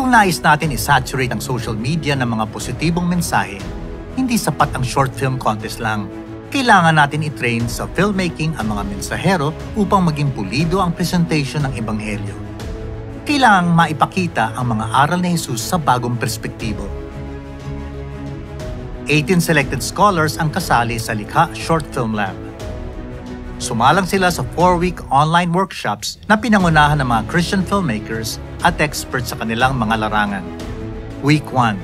kung nais natin isaturate ang social media ng mga positibong mensahe, hindi sapat ang short film contest lang. Kailangan natin i-train sa filmmaking ang mga mensahero upang maging pulido ang presentation ng Ebanghelyo. Kailangang maipakita ang mga aral ni Jesus sa bagong perspektibo. 18 selected scholars ang kasali sa Likha Short Film Lab. Sumalang sila sa 4-week online workshops na pinangunahan ng mga Christian filmmakers at experts sa kanilang mga larangan. Week 1,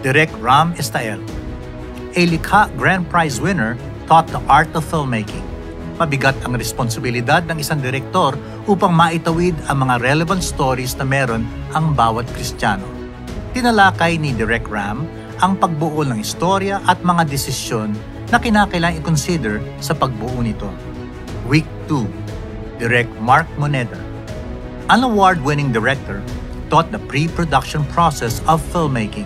Direk Ram Estael. A Likha Grand Prize winner taught the art of filmmaking. Mabigat ang responsibilidad ng isang direktor upang maitawid ang mga relevant stories na meron ang bawat Kristiyano. Tinalakay ni Direk Ram ang pagbuo ng istorya at mga desisyon na kinakailangang i-consider sa pagbuo nito. Week 2, Direk Mark Moneda. An award-winning director taught the pre-production process of filmmaking.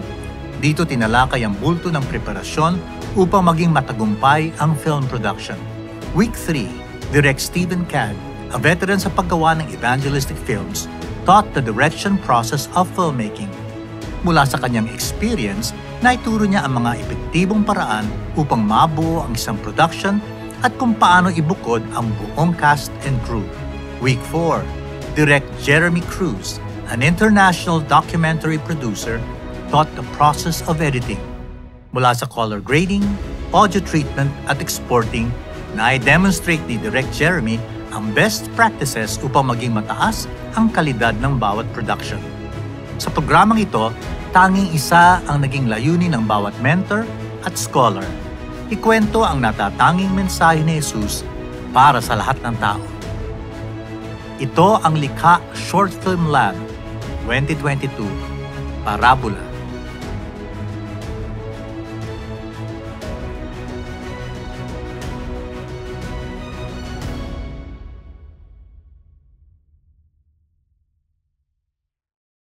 Dito tinalakay ang bulto ng preparasyon upang maging matagumpay ang film production. Week 3, Direct Stephen Cad, a veteran sa paggawa ng evangelistic films, taught the direction process of filmmaking. Mula sa kanyang experience, naituro niya ang mga epektibong paraan upang mabuo ang isang production at kung paano ibukod ang buong cast and crew. Week 4, Direct Jeremy Cruz, an international documentary producer, taught the process of editing mula sa color grading, audio treatment at exporting na i-demonstrate ni Direct Jeremy ang best practices upang maging mataas ang kalidad ng bawat production. Sa programang ito, tanging isa ang naging layunin ng bawat mentor at scholar. Ikwento ang natatanging mensahe ni Jesus para sa lahat ng tao. Ito ang Likha Short Film Lab 2022, Parabola.